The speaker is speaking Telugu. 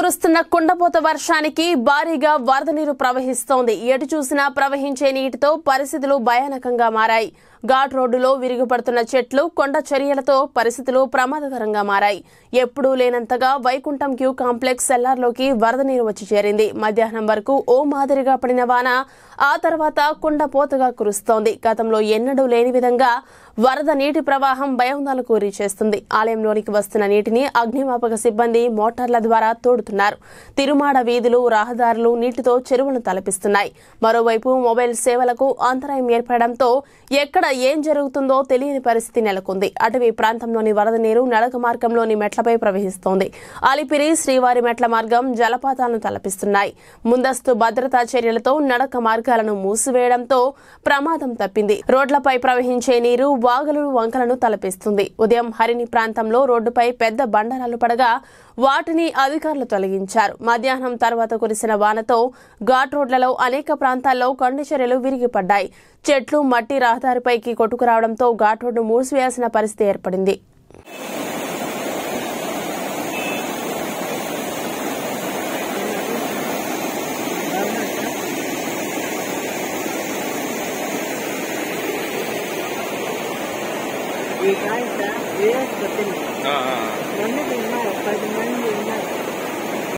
కురుస్తున్న కుండపోత వర్షానికి భారీగా వరద నీరు ప్రవహిస్తోంది. ఎటు చూసినా ప్రవహించే నీటితో పరిస్థితులు భయానకంగా మారాయి. ఘాట్ రోడ్డులో విరిగిపడుతున్న చెట్లు కొండ చర్యలతో పరిస్థితులు ప్రమాదకరంగా మారాయి. ఎప్పుడూ లేనంతగా వైకుంఠం క్యూ కాంప్లెక్స్ సెల్లార్లోకి వరద నీరు వచ్చి చేరింది. మధ్యాహ్నం వరకు ఓ మాదిరిగా పడిన వాన ఆ తర్వాత కుండపోతగా కురుస్తోంది. గతంలో ఎన్నడూ లేని విధంగా వరద నీటి ప్రవాహం భయాందోళనకు గురి చేస్తుంది. ఆలయంలోనికి వస్తున్న నీటిని అగ్నిమాపక సిబ్బంది మోటార్ల ద్వారా తోడుతున్నారు. తిరుమాడ వీధులు రహదారులు నీటితో చెరువులను తలపిస్తున్నాయి. మరోవైపు మొబైల్ సేవలకు అంతరాయం ఏర్పడడంతో ఎక్కడ ఏం జరుగుతుందో తెలియని పరిస్థితి నెలకొంది. అటవీ ప్రాంతంలోని వరద నీరు నడక మార్గంలోని మెట్లపై ప్రవహిస్తోంది. అలిపిరి శ్రీవారి మెట్ల మార్గం జలపాతాలను తలపిస్తున్నాయి. ముందస్తు భద్రతా చర్యలతో నడక మార్గాలను మూసివేయడంతో ప్రమాదం తప్పింది. రోడ్లపై ప్రవహించే నీరు వాగులు వంకలను తలపిస్తుంది. ఉదయం హరిణి ప్రాంతంలో రోడ్డుపై పెద్ద బండరాలు పడగా వాటిని అధికారులు తొలగించారు. మధ్యాహ్నం తర్వాత కురిసిన వానతో ఘాట్ రోడ్లలో అనేక ప్రాంతాల్లో కొండ చర్యలు విరిగిపడ్డాయి. చెట్లు మట్టి రహదారిపైకి కొట్టుకురావడంతో ఘాట్ రోడ్డు మూసివేయాల్సిన పరిస్థితి ఏర్పడింది. ఈ కాయ వేస్ట్ వచ్చింది